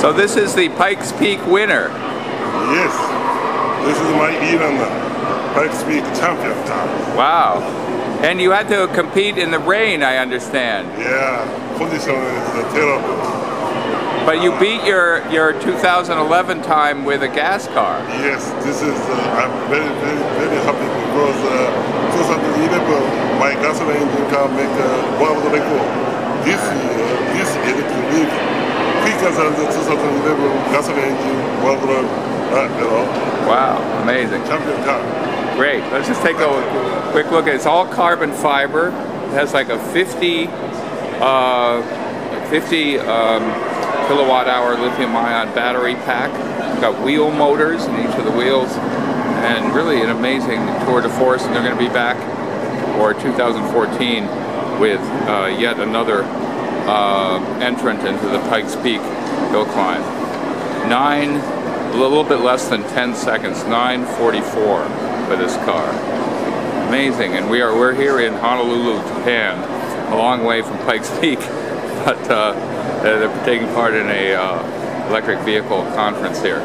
So this is the Pikes Peak winner. Yes, this is my Iran Pikes Peak champion time. Wow. And you had to compete in the rain, I understand. Yeah, condition is uh, terrible. But you beat your, your 2011 time with a gas car. Yes, this is, uh, I'm very, very, very happy because uh, 2011, my gasoline engine car make a world record. This year, this electric vehicle, quicker than the 2011 gasoline engine uh, you know, Wow, amazing. champion car. Great. Let's just take a quick look. It's all carbon fiber. It has like a 50, uh, 50 um, kilowatt hour lithium ion battery pack. It's got wheel motors in each of the wheels and really an amazing tour de force. And they're going to be back for 2014 with uh, yet another uh, entrant into the Pikes Peak hill climb. Nine, a little bit less than 10 seconds, 944 for this car. Amazing, and we are we're here in Honolulu, Japan, a long way from Pikes Peak, but uh, they're taking part in a uh, electric vehicle conference here.